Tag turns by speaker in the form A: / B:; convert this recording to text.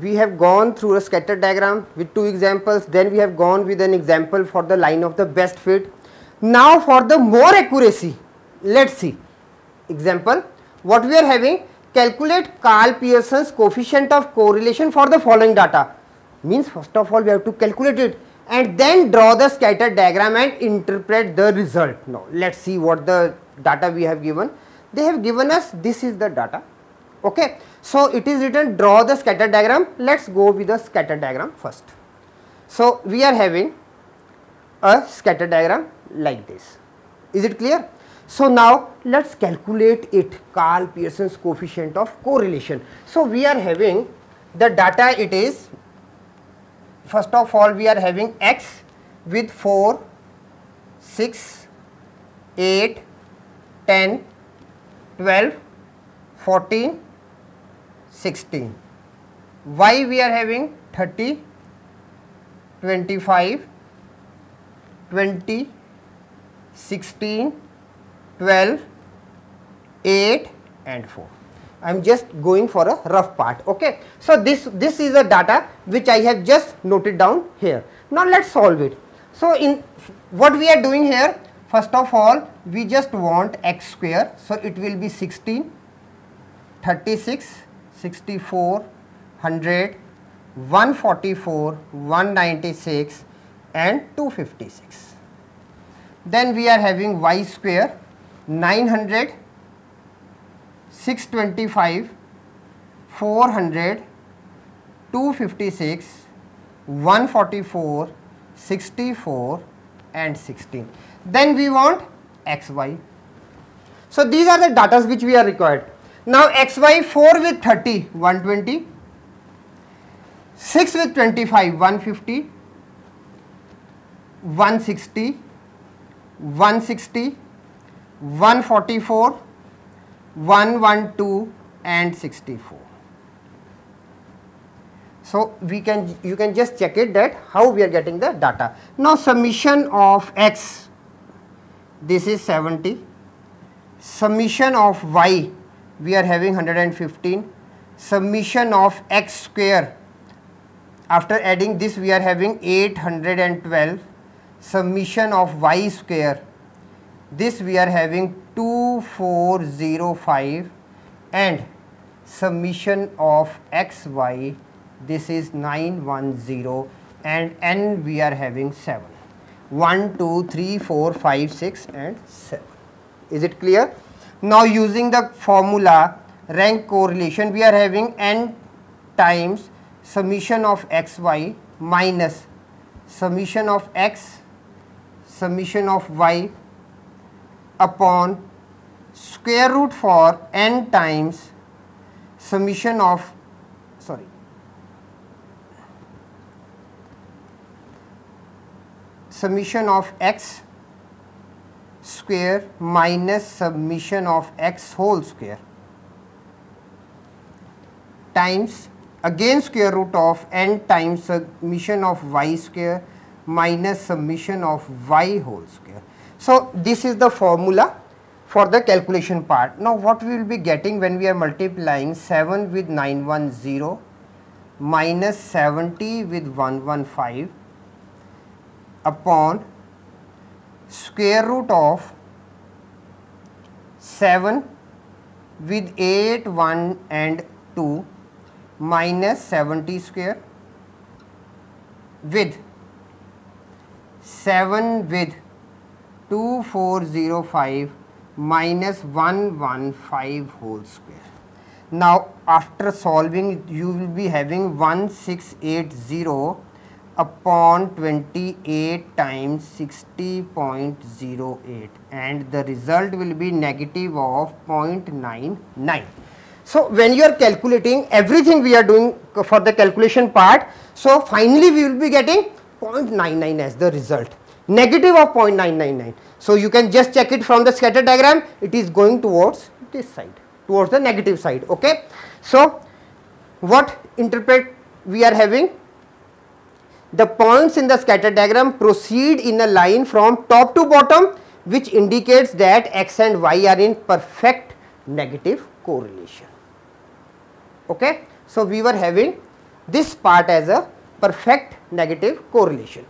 A: we have gone through a scatter diagram with two examples then we have gone with an example for the line of the best fit. Now for the more accuracy let's see. Example what we are having calculate Karl Pearson's coefficient of correlation for the following data. Means first of all we have to calculate it and then draw the scatter diagram and interpret the result. Now let's see what the data we have given. They have given us this is the data okay. So it is written draw the scatter diagram. Let's go with the scatter diagram first. So we are having a scatter diagram like this. Is it clear? So now let's calculate it. Karl Pearson's coefficient of correlation. So we are having the data it is first of all we are having x with 4 6 8 10 12 14 16 y we are having 30 25 20 16 12 8 and 4 I am just going for a rough part okay. So this this is a data which I have just noted down here. Now let us solve it. So in what we are doing here first of all we just want x square so it will be 16 36 64 100 144 196 and 256 then we are having y square 900 625 400 256 144 64 and 16 then we want xy so these are the data which we are required now xy 4 with 30 120 6 with 25 150 160 160 144 112 and 64 so we can you can just check it that how we are getting the data. Now summation of x this is 70 summation of y we are having 115 summation of x square. After adding this we are having 812 summation of y square. This we are having 2405 and summation of xy this is 910 and n we are having 7 1 2 3 4 5 6 and 7 is it clear now using the formula rank correlation we are having n times summation of xy minus summation of x summation of y upon square root for n times summation of sorry summation of x square minus summation of x whole square times again square root of n times summation of y square minus summation of y whole square. So, this is the formula for the calculation part. Now, what we will be getting when we are multiplying 7 with 910 minus 70 with 115 upon square root of 7 with 8, 1 and 2 minus 70 square with 7 with 2405 minus 115 whole square. Now after solving you will be having 1680 upon 28 times 60.08 and the result will be negative of 0.99. So when you are calculating everything we are doing for the calculation part, so finally we will be getting 0.99 as the result negative of 0.999. So, you can just check it from the scatter diagram it is going towards this side towards the negative side. Okay. So, what interpret we are having the points in the scatter diagram proceed in a line from top to bottom which indicates that x and y are in perfect negative correlation. Okay. So, we were having this part as a perfect negative correlation.